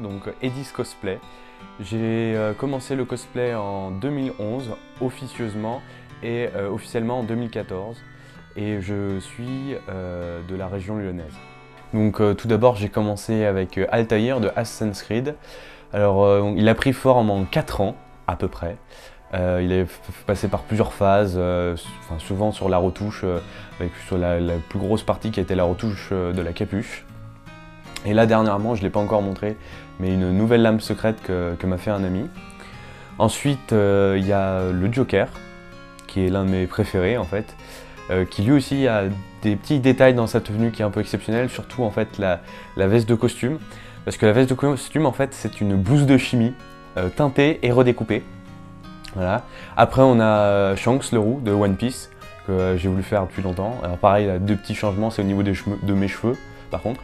donc Edis Cosplay. J'ai euh, commencé le cosplay en 2011 officieusement et euh, officiellement en 2014 et je suis euh, de la région lyonnaise. Donc tout d'abord j'ai commencé avec Altair de Assassin's Creed. Alors il a pris forme en 4 ans à peu près. il est passé par plusieurs phases, souvent sur la retouche, avec sur la, plus grosse partie qui était la retouche de la capuche. Et là dernièrement, je ne l'ai pas encore montré, mais une nouvelle lame secrète que, m'a fait un ami. Ensuite, euh, il y a le Joker, qui est l'un de mes préférés en fait, euh, qui lui aussi a des petits détails dans sa tenue qui est un peu exceptionnel, surtout en fait la, veste de costume. Parce que la veste de costume en fait c'est une blouse de chimie euh, teintée et redécoupée. Voilà. Après on a Shanks le roux de One Piece que j'ai voulu faire depuis longtemps. Alors pareil, deux petits changements, c'est au niveau de mes cheveux par contre.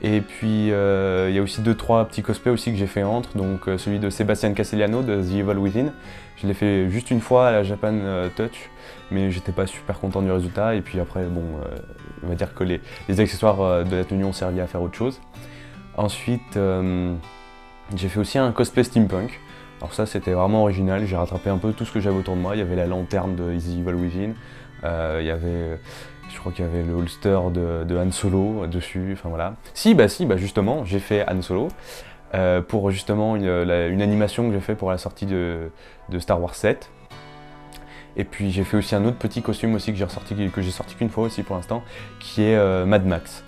Et puis euh, il y a aussi deux trois petits cosplays aussi que j'ai fait entre, donc euh, celui de Sébastien Castellano de The Evil Within. Je l'ai fait juste une fois à la Japan euh, Touch, mais j'étais pas super content du résultat. Et puis après, bon, on va dire que les, accessoires de la tenue ont servi à faire autre chose. Ensuite, j'ai fait aussi un cosplay steampunk. Alors ça c'était vraiment original, j'ai rattrapé un peu tout ce que j'avais autour de moi. Il y avait la lanterne de The Evil Within, il y avait je crois qu'il y avait le holster de, Han Solo dessus, enfin voilà. Si, bah si, bah justement, j'ai fait Han Solo euh, pour justement une, animation que j'ai fait pour la sortie de, Star Wars 7. Et puis j'ai fait aussi un autre petit costume aussi que j'ai sorti qu'une fois aussi pour l'instant, qui est euh, Mad Max.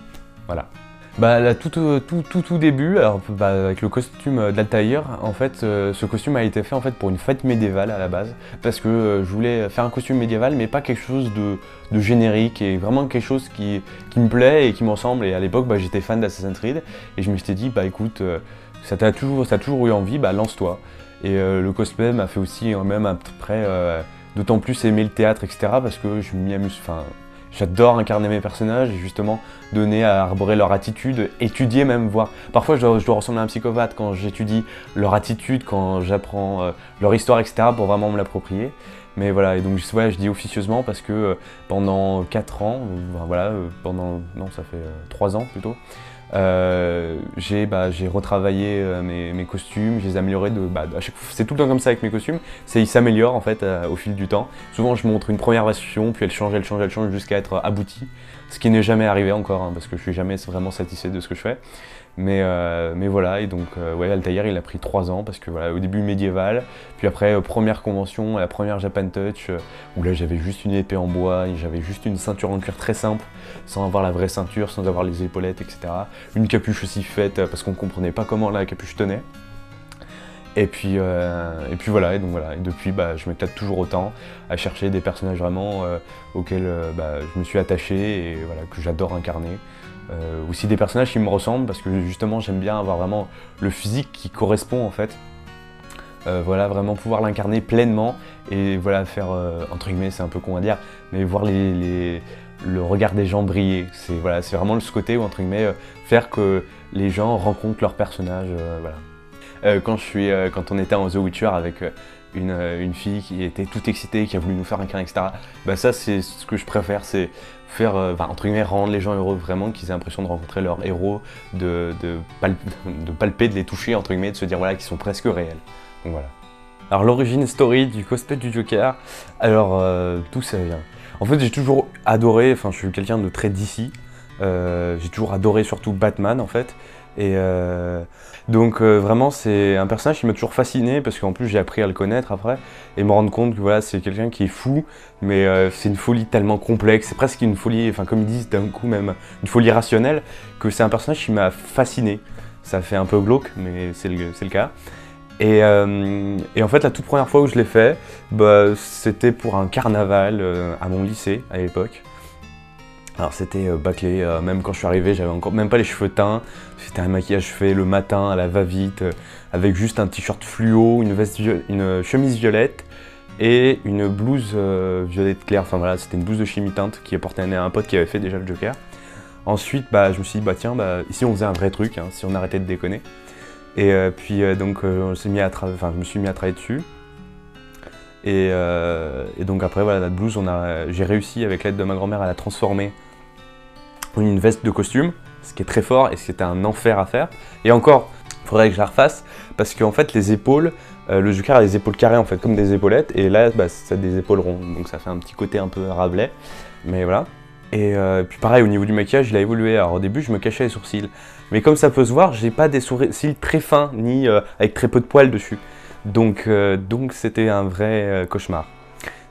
Voilà. Bah là, tout, tout, tout, tout début, alors bah, avec le costume d'Altaïr, en fait, euh, ce costume a été fait en fait pour une fête médiévale à la base, parce que euh, je voulais faire un costume médiéval, mais pas quelque chose de, générique, et vraiment quelque chose qui, qui me plaît et qui me ressemble. Et à l'époque, bah, j'étais fan d'Assassin's Creed, et je me suis dit, bah écoute, euh, ça t'a toujours, toujours eu envie, bah lance-toi. Et le cosplay m'a fait aussi même après d'autant plus aimer le théâtre, etc., parce que je m'y amuse, J'adore incarner mes personnages et justement donner à arborer leur attitude, étudier même, voir. Parfois je dois, ressembler à un psychopathe quand j'étudie leur attitude, quand j'apprends euh, leur histoire, etc. pour vraiment me l'approprier. Mais voilà, et donc je dis officieusement parce que euh, pendant 4 ans, voilà, euh, pendant, non ça fait 3 ans plutôt, euh, bah, j'ai retravaillé euh, mes, costumes, je les ai améliorés de, bah, c'est tout le temps comme ça avec mes costumes, c'est ils s'améliorent en fait euh, au fil du temps. Souvent je montre une première version, puis elle change, elle change, elle change jusqu'à être aboutie, ce qui n'est jamais arrivé encore hein, parce que je suis jamais vraiment satisfait de ce que je fais. Mais, euh, mais voilà, et donc euh, ouais, il a pris 3 ans parce que voilà, au début médiéval, puis après euh, première convention, la première Japan Touch, où là j'avais juste une épée en bois, j'avais juste une ceinture en cuir très simple, sans avoir la vraie ceinture, sans avoir les épaulettes, etc. Une capuche aussi faite parce qu'on comprenait pas comment la capuche tenait. Et puis, et puis voilà, et donc voilà, et depuis bah, je m'éclate toujours autant à chercher des personnages vraiment auxquels bah, je me suis attaché et voilà, que j'adore incarner. Euh, aussi des personnages qui me ressemblent parce que justement j'aime bien avoir vraiment le physique qui correspond en fait. Euh, voilà, vraiment pouvoir l'incarner pleinement et voilà, faire, euh, entre guillemets, c'est un peu con à dire, mais voir le regard des gens briller. C'est voilà, vraiment ce côté où, entre guillemets, faire que les gens rencontrent leur personnage. voilà. quand, je suis, quand on était en The Witcher avec une, fille qui était toute excitée, qui a voulu nous faire un câlin, etc., bah ça, c'est ce que je préfère, c'est faire, euh, entre guillemets, rendre les gens heureux vraiment, qu'ils aient l'impression de rencontrer leur héros, de, palper, de les toucher, entre guillemets, de se dire voilà, qu'ils sont presque réels. Donc voilà. Alors l'origine story du cosplay du Joker, alors euh, tout ça vient? En fait j'ai toujours adoré, enfin je suis quelqu'un de très DC, euh, j'ai toujours adoré surtout Batman en fait, et euh, donc euh, vraiment c'est un personnage qui m'a toujours fasciné parce qu'en plus j'ai appris à le connaître après et me rendre compte que voilà c'est quelqu'un qui est fou mais euh, c'est une folie tellement complexe, c'est presque une folie, enfin comme ils disent d'un coup même une folie rationnelle que c'est un personnage qui m'a fasciné. Ça fait un peu glauque mais c'est le, cas. Et, et, en fait la toute première fois où je l'ai fait, bah, c'était pour un carnaval à mon lycée à l'époque. Alors c'était euh, bâclé, euh, même quand je suis arrivé, j'avais encore même pas les cheveux teints. C'était un maquillage fait le matin à la va-vite, euh, avec juste un t-shirt fluo, une, veste une chemise violette et une blouse violette claire. Enfin voilà, c'était une blouse de chimie teinte qui apportait à un pote qui avait fait déjà le Joker. Ensuite, bah, je me suis dit, bah tiens, bah, ici on faisait un vrai truc, hein, si on arrêtait de déconner. Et puis donc on mis à je me suis mis à travailler dessus. Et, et donc après voilà, la blouse, j'ai réussi avec l'aide de ma grand-mère à la transformer une veste de costume, ce qui est très fort et c'était un enfer à faire. Et encore, faudrait que je la refasse parce qu'en fait les épaules, euh, le Joker a des épaules carrées en fait comme des épaulettes et là bah, ça des épaules rondes donc ça fait un petit côté un peu Rabelais mais voilà. Et euh, puis pareil au niveau du maquillage il a évolué. Alors au début je me cachais les sourcils mais comme ça peut se voir j'ai pas des sourcils très fins ni euh, avec très peu de poils dessus donc donc c'était un vrai cauchemar.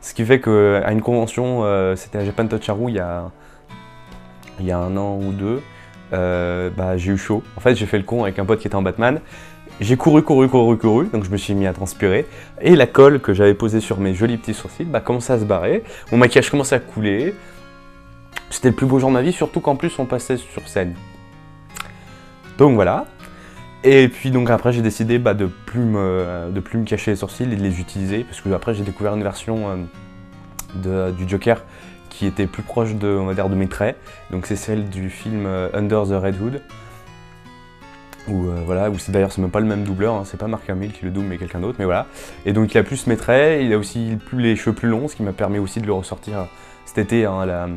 Ce qui fait qu'à une convention c'était à Japan Tocharu il y a il y a un an ou deux euh, bah, j'ai eu chaud. En fait, j'ai fait le con avec un pote qui était en Batman. J'ai couru, couru, couru, couru, donc je me suis mis à transpirer. Et la colle que j'avais posée sur mes jolis petits sourcils bah, commençait à se barrer. Mon maquillage commençait à couler. C'était le plus beau jour de ma vie, surtout qu'en plus on passait sur scène. Donc voilà. Et puis donc après j'ai décidé bah, de plus me, plus me cacher les sourcils et de les utiliser parce que après j'ai découvert une version euh, du Joker qui était plus proche de, on de mes traits. Donc c'est celle du film euh, Under the Red Hood. Où, euh, voilà, où c'est d'ailleurs c'est même pas le même doubleur, hein. c'est pas Mark Hamill qui le double mais quelqu'un d'autre, mais voilà. Et donc il a plus mes traits, il a aussi plus les cheveux plus longs, ce qui m'a permis aussi de le ressortir cet été hein, à, la,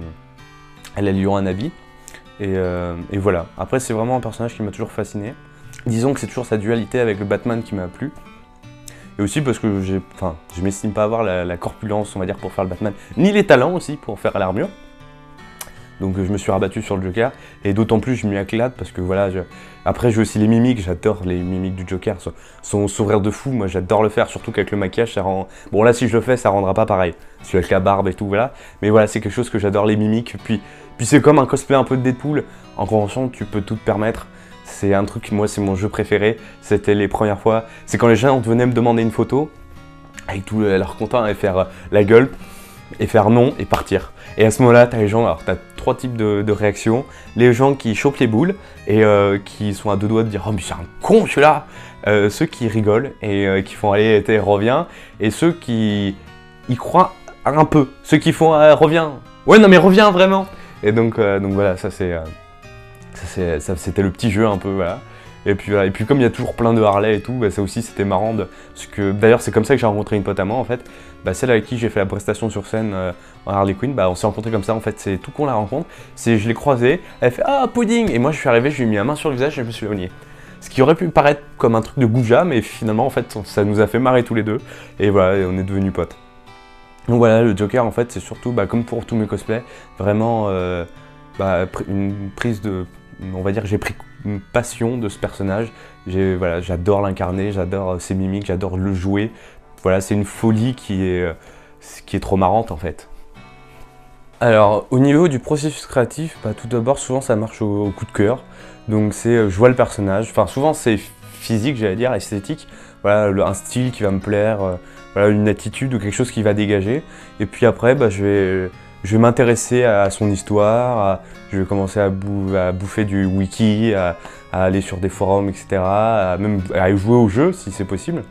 à la Lyon Anabi. Euh, et voilà. Après c'est vraiment un personnage qui m'a toujours fasciné. Disons que c'est toujours sa dualité avec le Batman qui m'a plu. Aussi parce que j'ai, enfin, je m'estime pas avoir la, corpulence, on va dire, pour faire le Batman, ni les talents aussi pour faire l'armure. Donc je me suis rabattu sur le Joker, et d'autant plus je m'y éclate parce que voilà, après j'ai aussi les mimiques, j'adore les mimiques du Joker, son, sourire de fou, moi j'adore le faire, surtout qu'avec le maquillage ça rend... Bon là si je le fais ça rendra pas pareil, si avec la barbe et tout, voilà, mais voilà c'est quelque chose que j'adore les mimiques, puis, puis c'est comme un cosplay un peu de Deadpool, en convention tu peux tout te permettre, c'est un truc, moi c'est mon jeu préféré, c'était les premières fois, c'est quand les gens venaient me demander une photo, avec tout leur content et faire euh, la gueule, et faire non et partir. Et à ce moment-là, t'as les gens, alors t'as trois types de, réactions. Les gens qui chopent les boules et euh, qui sont à deux doigts de dire Oh, mais c'est un con celui-là euh, Ceux qui rigolent et qui font Allez, reviens. Et ceux qui y croient un peu. Ceux qui font Reviens Ouais, non, mais reviens vraiment Et donc, donc voilà, ça c'est c'était le petit jeu un peu, voilà. Et puis, et puis comme il y a toujours plein de Harley et tout, bah, ça aussi c'était marrant. De, parce que d'ailleurs c'est comme ça que j'ai rencontré une pote à moi en fait. Bah, celle avec qui j'ai fait la prestation sur scène euh, en Harley Quinn, bah, on s'est rencontré comme ça en fait. C'est tout con la rencontre. C'est je l'ai croisée, elle fait ah pudding et moi je suis arrivé, je lui ai mis la main sur le visage et je me suis éloigné. Ce qui aurait pu paraître comme un truc de goujat, mais finalement en fait ça nous a fait marrer tous les deux. Et voilà, on est devenus potes. Donc voilà, le Joker en fait c'est surtout bah, comme pour tous mes cosplays, vraiment euh, bah, une prise de on va dire que j'ai pris une passion de ce personnage. J'adore l'incarner, j'adore euh, ses mimiques, j'adore le jouer. Voilà, c'est une folie qui est, euh, qui est trop marrante en fait. Alors, au niveau du processus créatif, bah, tout d'abord, souvent ça marche au, coup de cœur. Donc, c'est euh, je vois le personnage. Enfin, souvent c'est physique, j'allais dire, esthétique. Voilà, un style qui va me plaire, une attitude ou quelque chose qui va dégager. Et puis après, bah, je vais je vais m'intéresser à son histoire, je vais commencer à, bouffer du wiki, à, aller sur des forums, etc., à même à jouer au jeu si c'est possible.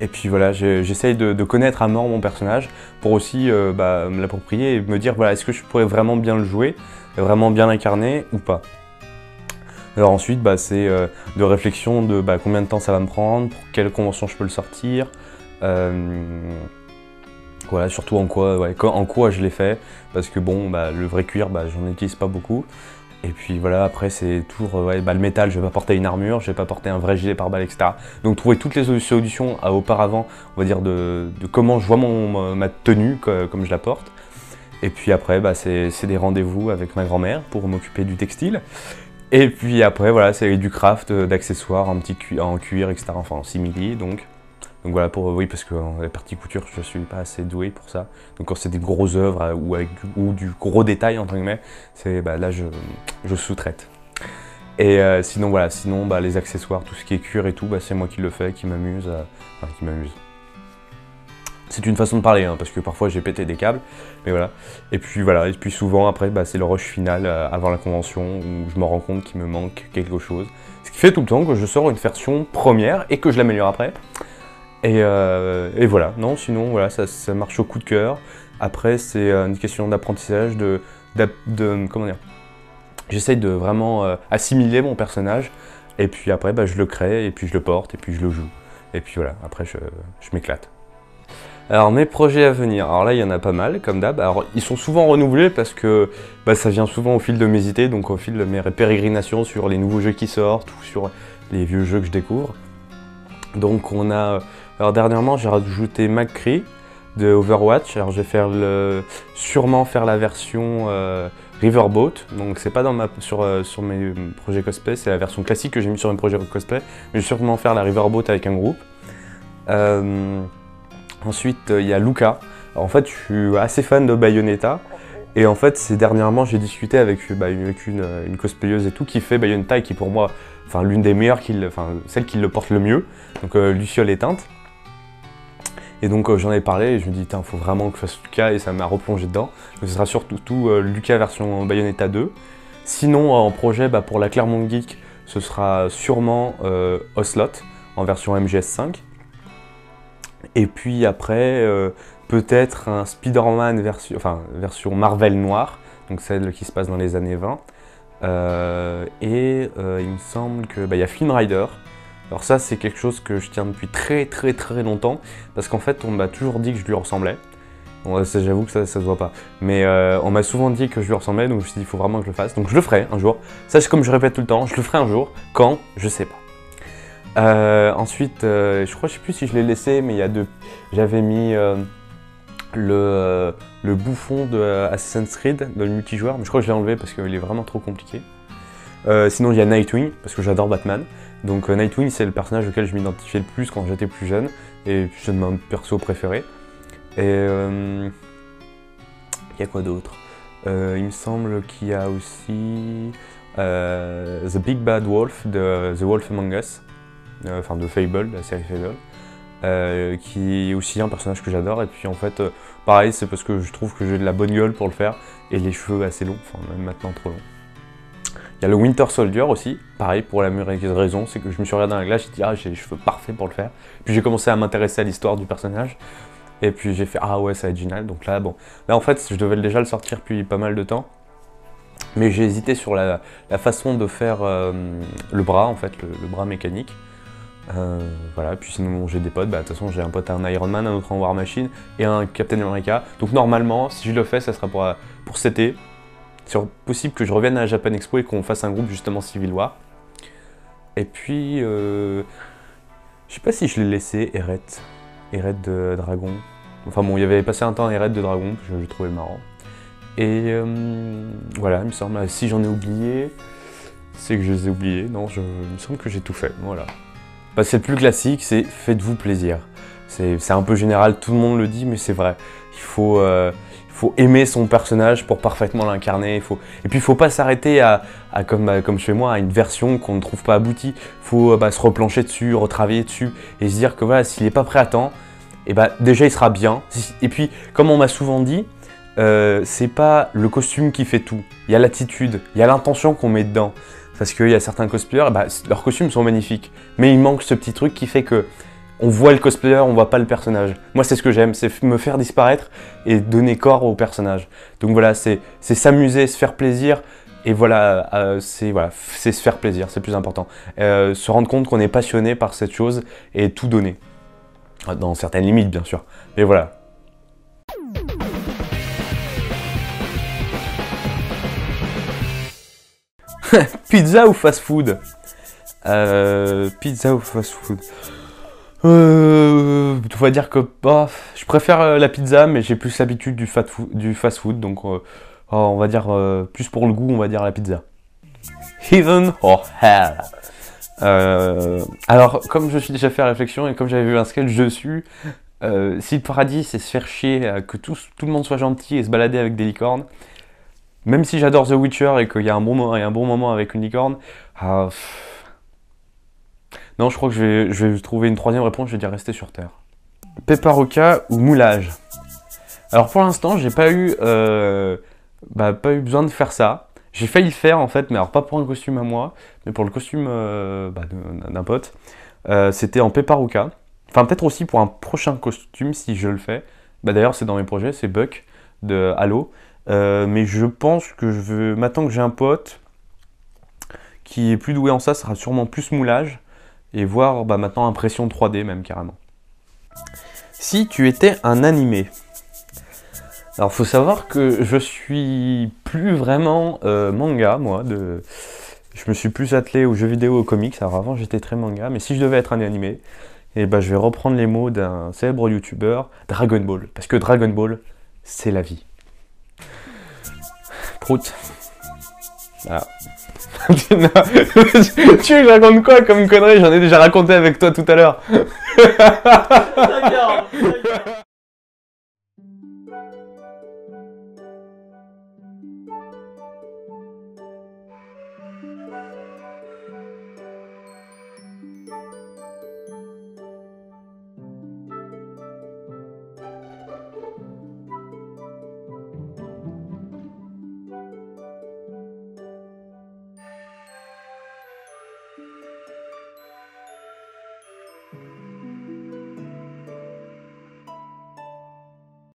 Et puis voilà, j'essaye de, connaître à mort mon personnage pour aussi euh, bah, me l'approprier et me dire voilà, est-ce que je pourrais vraiment bien le jouer, vraiment bien l'incarner ou pas. Alors ensuite, bah, c'est euh, de réflexion de bah, combien de temps ça va me prendre, pour quelle convention je peux le sortir. Euh, voilà, surtout en quoi, en quoi je l'ai fait, parce que bon, bah, le vrai cuir, bah, j'en utilise pas beaucoup. Et puis voilà, après c'est toujours ouais, bah, le métal, je vais pas porter une armure, je vais pas porter un vrai gilet pare-balles, etc. Donc trouver toutes les solutions auparavant, on va dire, de, comment je vois mon, ma tenue, comme je la porte. Et puis après, bah, c'est des rendez-vous avec ma grand-mère pour m'occuper du textile. Et puis après, voilà, c'est du craft, d'accessoires en, petit en cuir, etc. Enfin en simili, donc. Donc voilà, pour, oui, parce que la partie couture, je suis pas assez doué pour ça. Donc quand c'est des grosses œuvres euh, ou, avec ou du gros détail, entre guillemets, c'est, bah, là, je, je sous-traite. Et euh, sinon, voilà, sinon, bah, les accessoires, tout ce qui est cuir et tout, bah, c'est moi qui le fais, qui m'amuse. Euh, enfin, qui m'amuse. C'est une façon de parler, hein, parce que parfois j'ai pété des câbles, mais voilà. Et puis voilà, et puis souvent après, bah, c'est le rush final avant la convention où je me rends compte qu'il me manque quelque chose. Ce qui fait tout le temps que je sors une version première et que je l'améliore après. Euh, et, voilà, non, sinon, voilà, ça, marche au coup de cœur. Après, c'est euh, une question d'apprentissage, de, Comment dire J'essaye de vraiment euh, assimiler mon personnage, et puis après, bah, je le crée, et puis je le porte, et puis je le joue. Et puis voilà, après, je, m'éclate. Alors mes projets à venir, alors là il y en a pas mal comme d'hab, alors ils sont souvent renouvelés parce que bah, ça vient souvent au fil de mes idées, donc au fil de mes pérégrinations sur les nouveaux jeux qui sortent ou sur les vieux jeux que je découvre. Donc on a, alors dernièrement j'ai rajouté McCree de Overwatch. Alors je vais faire le, sûrement faire la version euh, Riverboat. Donc c'est pas dans ma, sur, euh, sur mes projets cosplay, c'est la version classique que j'ai mis sur mes projets cosplay. Mais je vais sûrement faire la Riverboat avec un groupe. Euh, ensuite il y a Luca. en fait je suis assez fan de Bayonetta. Et en fait, ces dernièrement, j'ai discuté avec, bah, une, cosplayeuse et tout qui fait Bayonetta et qui pour moi, enfin l'une des meilleures, enfin celle qui le porte le mieux, donc Luciole éteinte. Et donc euh, j'en ai parlé et je me dis, il faut vraiment que je fasse Lucas et ça m'a replongé dedans. Ce sera surtout tout euh, Lucas version Bayonetta 2. Sinon, en projet, bah, pour la Clermont Geek, ce sera sûrement Oslot en version MGS5. Et puis après, peut-être un Spider-Man version, enfin, version Marvel noire, donc celle qui se passe dans les années 20. Euh, et euh, il me semble qu'il bah, y a Flynn Rider. Alors ça c'est quelque chose que je tiens depuis très très très longtemps parce qu'en fait on m'a toujours dit que je lui ressemblais. J'avoue que ça, se voit pas. Mais euh, on m'a souvent dit que je lui ressemblais, donc je me suis dit, il faut vraiment que je le fasse. Donc je le ferai un jour. Ça, c'est comme je répète tout le temps, je le ferai un jour. Quand Je sais pas. ensuite, je crois, je sais plus si je l'ai laissé, mais il y a deux. J'avais mis le, le bouffon de Assassin's Creed, dans le multijoueur, mais je crois que je l'ai enlevé parce qu'il est vraiment trop compliqué. Euh, sinon, il y a Nightwing, parce que j'adore Batman. Donc euh, Nightwing, c'est le personnage auquel je m'identifiais le plus quand j'étais plus jeune, et c'est mon perso préféré. Et euh, il y a quoi d'autre? Il me semble qu'il y a aussi The Big Bad Wolf de The Wolf Among Us, enfin de Fable, la série Fable. Euh, qui est aussi un personnage que j'adore. Et puis en fait, euh, pareil, c'est parce que je trouve que j'ai de la bonne gueule pour le faire et les cheveux assez longs, enfin même maintenant trop longs. Il y a le Winter Soldier aussi, pareil pour la raison, c'est que je me suis regardé dans la glace, j'ai dit ah j'ai les cheveux parfaits pour le faire. Puis j'ai commencé à m'intéresser à l'histoire du personnage. Et puis j'ai fait ah ouais être génial. Donc là bon, là en fait je devais déjà le sortir depuis pas mal de temps. Mais j'ai hésité sur la, façon de faire euh, le bras en fait, le bras mécanique. Euh, voilà, puis sinon j'ai des potes, bah, de toute façon j'ai un pote un Iron Man, un autre en War Machine et un Captain America. Donc normalement, si je le fais, ça sera pour, pour cet été. C'est possible que je revienne à la Japan Expo et qu'on fasse un groupe justement Civil War. Et puis, euh, je sais pas si je l'ai laissé, Eret, Eret de Dragon. Enfin bon, il y avait passé un temps Eret de Dragon, que je, trouvais marrant. Et euh, voilà, il me semble, si j'en ai oublié, c'est que je les ai oubliés. Non, il me semble que j'ai tout fait, voilà. Bah, c'est le plus classique, c'est faites-vous plaisir. C'est un peu général, tout le monde le dit, mais c'est vrai. Il faut, euh, faut aimer son personnage pour parfaitement l'incarner. Et puis il faut pas s'arrêter à, comme, fais moi, à une version qu'on ne trouve pas aboutie. Il faut bah, se replancher dessus, retravailler dessus et se dire que s'il n'est pas prêt à temps, et bah, déjà il sera bien. Et puis, comme on m'a souvent dit, euh, c'est pas le costume qui fait tout. Il y a l'attitude, il y a l'intention qu'on met dedans. Parce qu'il y a certains cosplayers, bah, leurs costumes sont magnifiques. Mais il manque ce petit truc qui fait que on voit le cosplayer, on voit pas le personnage. Moi, c'est ce que j'aime, c'est me faire disparaître et donner corps au personnage. Donc voilà, c'est s'amuser, se faire plaisir. Et voilà, euh, c'est voilà, se faire plaisir, c'est plus important. Euh, se rendre compte qu'on est passionné par cette chose et tout donner. Dans certaines limites, bien sûr. Mais voilà, pizza ou fast food euh, Pizza ou fast food euh, On va dire que bah, je préfère euh, la pizza, mais j'ai plus l'habitude du, fast food, donc euh, oh, on va dire plus pour le goût, on va dire la pizza. Heaven or hell? Alors, comme je suis déjà fait réflexion et comme j'avais vu un sketch dessus, si le paradis c'est se faire chier, que tout, tout le monde soit gentil et se balader avec des licornes, même si j'adore The Witcher et qu'il y a un bon, moment, avec une licorne, ah, non, je crois que je vais, je vais, trouver une troisième réponse, je vais dire rester sur Terre. Péparoca ou moulage? Alors pour l'instant, j'ai pas eu, euh, bah, pas eu besoin de faire ça. J'ai failli le faire en fait, mais alors pas pour un costume à moi, mais pour le costume euh, bah, d'un pote. Euh, c'était en Péparoca. Enfin, peut-être aussi pour un prochain costume si je le fais. Bah, D'ailleurs, c'est dans mes projets, c'est Buck de Halo. Mais je pense que je veux. Maintenant que j'ai un pote qui est plus doué en ça, ça sera sûrement plus moulage et voir bah, maintenant impression 3D même carrément. Si tu étais un animé, alors faut savoir que je suis plus vraiment euh, manga moi de je me suis plus attelé aux jeux vidéo, aux comics. Alors avant, j'étais très manga, mais si je devais être un animé, eh ben, je vais reprendre les mots d'un célèbre youtubeur, Dragon Ball. Parce que Dragon Ball, c'est la vie. Prout. tu, tu veux que je raconte quoi comme connerie J'en ai déjà raconté avec toi tout à l'heure.